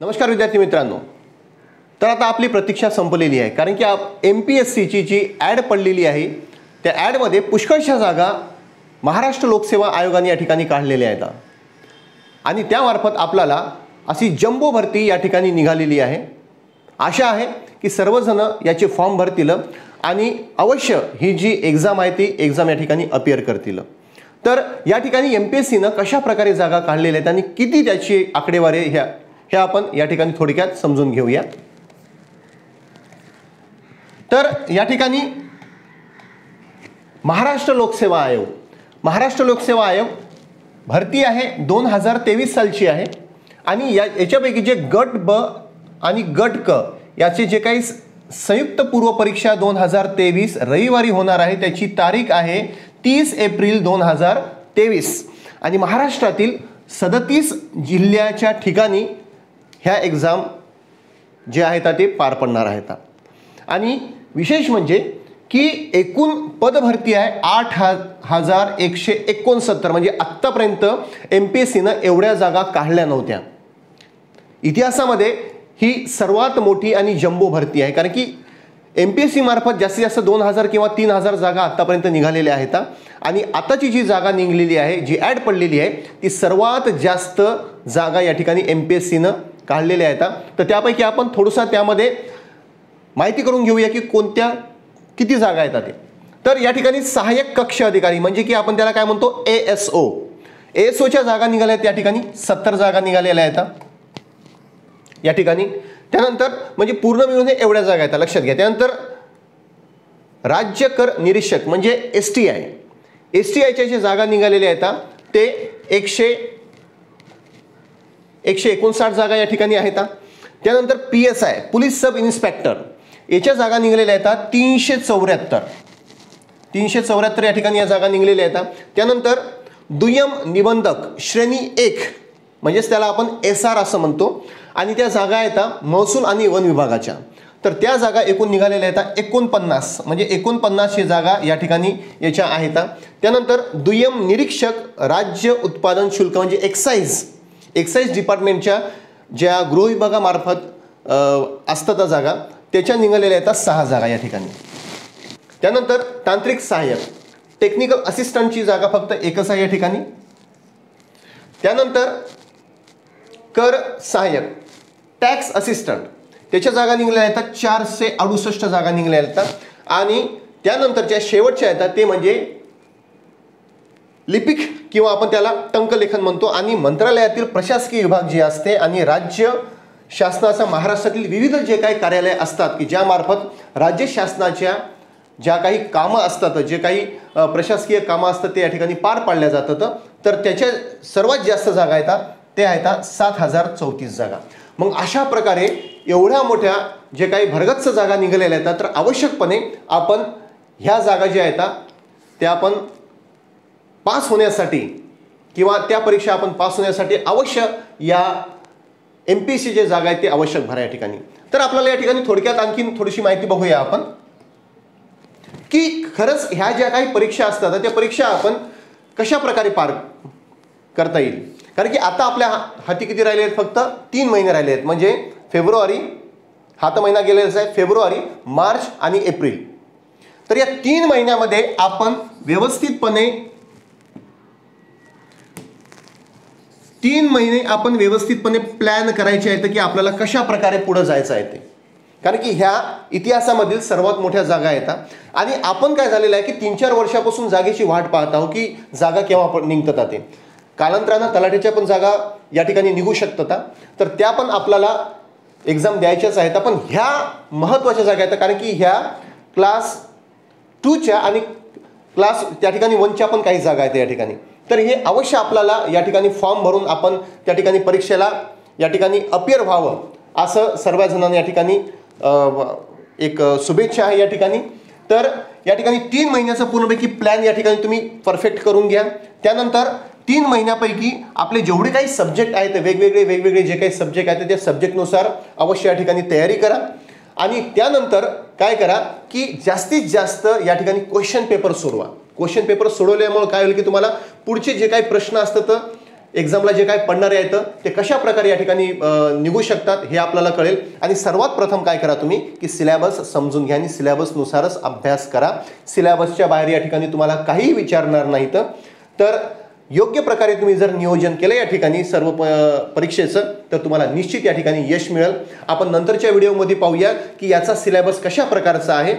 नमस्कार विद्यार्थी मित्रांनो. तर आता आपली प्रतीक्षा संपलेली आहे. कारण की एम पी एस सीची जी ॲड पडलेली आहे त्या ॲडमध्ये पुष्कळशा जागा महाराष्ट्र लोकसेवा आयोगाने या ठिकाणी काढलेल्या आहेत. आणि त्यामार्फत आपल्याला अशी जम्बो भरती या ठिकाणी निघालेली आहे. आशा आहे की सर्वजणं याचे फॉर्म भरतील आणि अवश्य ही जी एक्झाम आहे ती एक्झाम या ठिकाणी अपिअर करतील. तर या ठिकाणी एम पी एस सीनं कशा प्रकारे जागा काढलेल्या आहेत आणि किती त्याची आकडेवारी ह्या हे आपण या ठिकाणी थोडक्यात समजून घेऊया तर या ठिकाणी महाराष्ट्र लोकसेवा आयोग महाराष्ट्र लोकसेवा आयोग भरती आहे दोन हजार तेवीस सालची आहे. आणि या याच्यापैकी जे गट ब आणि गट क याचे जे काही संयुक्त पूर्व परीक्षा दोन हजार तेवीस रविवारी होणार आहे त्याची तारीख आहे तीस एप्रिल दोन हजार तेवीस. आणि महाराष्ट्रातील सदतीस जिल्ह्याच्या ठिकाणी ह्या एक्झाम जे आहेत ते पार पडणार आहेत. आणि विशेष म्हणजे की एकूण पदभरती आहे आठ हा हजार एकशे एकोणसत्तर म्हणजे आत्तापर्यंत एम पी एस सीनं एवढ्या जागा काढल्या नव्हत्या. इतिहासामध्ये ही सर्वात मोठी आणि जम्बो भरती आहे. कारण की एम पी एस सी मार्फत जास्तीत जास्त दोन हजार किंवा तीन हजार जागा आत्तापर्यंत निघालेल्या आहेत आणि आताची जी जागा निघलेली आहे जी ॲड पडलेली आहे ती सर्वात जास्त जागा या ठिकाणी एम पी एस सीनं काढलेल्या आहेत तर त्यापैकी आपण थोडंसं त्यामध्ये माहिती करून घेऊया की कोणत्या किती जागा येतात ते. तर या ठिकाणी सहाय्यक कक्ष अधिकारी म्हणजे की आपण त्याला काय म्हणतो A S O A S ओच्या जागा निघाल्या आहेत त्या ठिकाणी सत्तर जागा निघालेल्या आहेत या ठिकाणी. त्यानंतर म्हणजे पूर्ण मिळून हे एवढ्या जागा आहेत लक्षात घ्या. त्यानंतर राज्य कर निरीक्षक म्हणजे S T I S T आयच्या जे जागा निघालेल्या आहेत ते एकशे एकशे एकोणसाठ जागा या ठिकाणी आहेत त्यानंतर P S I police sub inspector. याच्या जागा निघालेल्या आहेत तीनशे चौऱ्याहत्तर. तीनशे चौऱ्याहत्तर या ठिकाणी या जागा निघालेल्या आहेत त्यानंतर दुय्यम निबंधक श्रेणी एक म्हणजेच त्याला आपण एस आर असं म्हणतो आणि त्या जागा आहेत महसूल आणि वन विभागाच्या. तर त्या जागा एकूण निघालेल्या आहेत एकोणपन्नास म्हणजे एकोणपन्नासशे जागा या ठिकाणी याच्या आहेत त्यानंतर दुय्यम निरीक्षक राज्य उत्पादन शुल्क म्हणजे एक्साईज एक्साईज डिपार्टमेंटच्या ज्या गृहविभागामार्फत असतात त्या जागा त्याच्या निघालेल्या येतात सहा जागा या ठिकाणी. त्यानंतर तांत्रिक सहाय्यक टेक्निकल असिस्टंटची जागा फक्त एकच आहे या ठिकाणी. त्यानंतर कर सहाय्यक टॅक्स असिस्टंट त्याच्या जागा निघालेल्या येतात चारशे अडुसष्ट जागा निघाल्या येतात आणि त्यानंतरच्या शेवटच्या येतात ते म्हणजे लिपिक किंवा आपण त्याला टंकलेखन म्हणतो. आणि मंत्रालयातील प्रशासकीय विभाग जे असते आणि राज्य शासनाचा महाराष्ट्रातील विविध जे काही कार्यालय असतात की ज्यामार्फत राज्य शासनाच्या ज्या काही कामं असतात जे काही प्रशासकीय कामं असतात ते या ठिकाणी पार पाडल्या जातात. तर त्याच्या सर्वात जास्त जागा येतात ते आहेत सात हजार चौतीस जागा. मग अशा प्रकारे एवढ्या मोठ्या जे काही भरगच्च जागा निघालेल्या आहेत तर आवश्यकपणे आपण ह्या जागा ज्या आहेत त्या आपण पास होण्यासाठी किंवा त्या परीक्षा आपण पास होण्यासाठी अवश्य या एम पी सी जे जागा आहेत ते आवश्यक भरा या ठिकाणी. तर आपल्याला या ठिकाणी थोडक्यात आणखीन थोडीशी माहिती बघूया आपण. की खरंच ह्या ज्या काही परीक्षा असतात त्या परीक्षा आपण कशा प्रकारे पार करता येईल? कारण की आता आपल्या हाती किती राहिले आहेत? फक्त तीन महिने राहिले आहेत. म्हणजे फेब्रुवारी हा तर महिना गेलेलाच आहे. फेब्रुवारी मार्च आणि एप्रिल. तर या तीन महिन्यामध्ये आपण व्यवस्थितपणे तीन महिने आपण व्यवस्थितपणे प्लॅन करायचे आहेत की आपल्याला कशा प्रकारे पुढं जायचं आहे ते. कारण की ह्या इतिहासामधील सर्वात मोठ्या जागा येतात आणि आपण काय झालेलं आहे की तीन चार वर्षापासून जागेची वाट पाहत आहोत की जागा केव्हा निघतात ते. कालांतरानं तलाठ्याच्या पण जागा या ठिकाणी निघू शकतात तर त्या पण आपल्याला एक्झाम द्यायच्याच आहेत पण ह्या महत्त्वाच्या जागा आहेत कारण की ह्या क्लास टूच्या आणि क्लास त्या ठिकाणी वनच्या पण काही जागा आहेत या ठिकाणी. तर हे अवश्य आपल्याला या ठिकाणी फॉर्म भरून आपण त्या ठिकाणी परीक्षेला या ठिकाणी अपिअर व्हावं असं सर्वजणांना या ठिकाणी एक शुभेच्छा आहे या ठिकाणी. तर या ठिकाणी तीन महिन्याचं पूर्णपैकी प्लॅन या ठिकाणी तुम्ही परफेक्ट करून घ्या. त्यानंतर तीन महिन्यापैकी आपले जेवढे काही सब्जेक्ट आहेत वेगवेगळे वेगवेगळे जे काही सब्जेक्ट आहेत त्या सब्जेक्टनुसार अवश्य या ठिकाणी तयारी करा. आणि त्यानंतर काय करा की जास्तीत जास्त या ठिकाणी क्वेश्चन पेपर सोडवा. क्वेश्चन पेपर सोडवल्यामुळे काय होईल की तुम्हाला पुढचे जे काही प्रश्न असतात एक्झामला जे काय पडणारे आहेत ते कशा प्रकारे या ठिकाणी निघू शकतात हे आपल्याला कळेल. आणि सर्वात प्रथम काय करा तुम्ही की सिलॅबस समजून घ्या आणि सिलॅबसनुसारच अभ्यास करा. सिलॅबसच्या बाहेर या ठिकाणी तुम्हाला काही विचारणार नाहीत तर योग्य प्रकारे तुम्ही जर नियोजन केलं या ठिकाणी सर्व प- परीक्षेचं तर तुम्हाला निश्चित या ठिकाणी यश मिळेल. आपण नंतरच्या व्हिडिओमध्ये पाहूया की याचा सिलॅबस कशा प्रकारचा आहे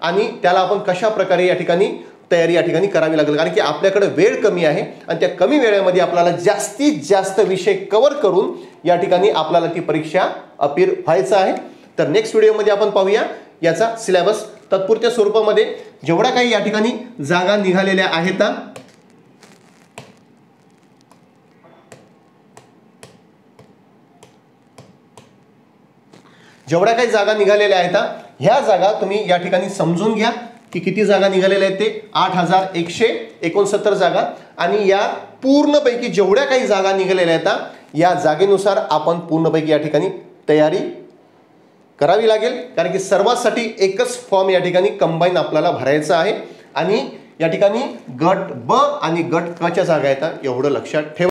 आणि त्याला आपण कशा प्रकारे या ठिकाणी तयारी या ठिकाणी करावी लागेल. कारण की आपल्याकडे वेळ कमी आहे आणि त्या कमी वेळेमध्ये आपल्याला जास्तीत जास्त विषय कव्हर करून या ठिकाणी आपल्याला ती परीक्षा अपीर व्हायचं आहे. तर नेक्स्ट व्हिडिओमध्ये आपण पाहूया. याचा सिलेबस तत्पुरत्या स्वरूपामध्ये जेवढ्या काही या ठिकाणी जागा निघालेल्या आहेत जेवढ्या काही जागा निघालेल्या आहेत ह्या जागा तुम्ही या ठिकाणी समजून घ्या. की किती जागा निघालेल्या आहेत ते? आठ हजार एकशे एकोणसत्तर जागा. आणि या पूर्णपैकी जेवढ्या काही जागा निघालेल्या आहेत या जागेनुसार आपण पूर्णपैकी या ठिकाणी तयारी करावी लागेल. कारण की सर्वांसाठी एकच फॉर्म या ठिकाणी कंबाईन आपल्याला भरायचा आहे. आणि या ठिकाणी गट ब आणि गट कच्या जागा येतात एवढं लक्षात ठेवा.